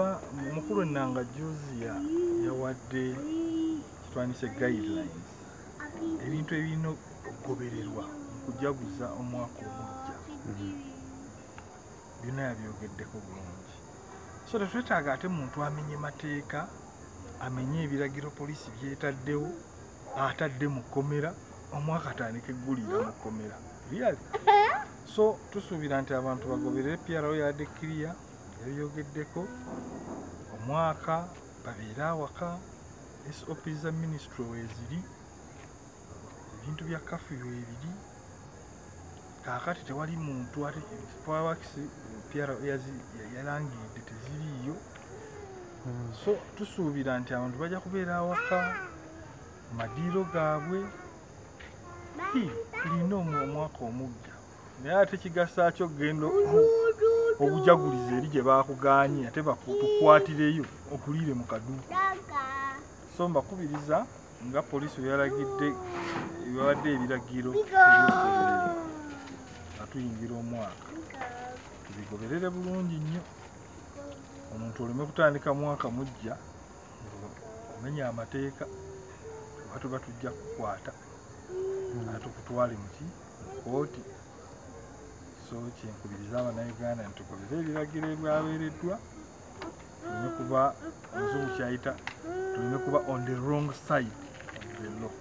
omukulu enanga juzia yawadde kitwanise guidelines. Ebintu ebirina okugobererwa mu kujaguza omwaka omujja. Byonna yabyogeddeko bulungi. So tetwetaaga ate muntu amenye mateeka amenye ebiragiro poliisi byetaddewo atadde mu kkomera omwaka atandika eggulira mu kkomera. Byali so tusuubira nti abantu bagoberere pyaro yadde kiriya yabyogeddeko omwaka babeere awaka sop za ministry weeziri ebintu bya kafuyo ebiri. Kaakati tewali muntu ate pawakisi pyaro yalangiridde teziriiyo. So tusuubira nti abantu bajja kubeera awaka madiiro gaabwe omu- omwaka omugga. Naye ate kigasa kyo genda obujaguliza eri gye bakuganye ate baku- tukwatireyo okuliire mu kaduuka so mbakubiriza nga poliisi bwe yalagidde bawadde ebiragiro nga tuyingira omwaka. Tubigoberere bulungi nnyo. Omuntu oleme kutandika mwaka mujja omenya amateeka oba tuba tujja kukwata. Ate tukutwale muki mu kooti so kyenkubiriza abannayuganda nti tugoberere ebiragiro ebyaweereddwa tuleme kuba omuzungu kyayita tuleme kuba on the wrong side of the law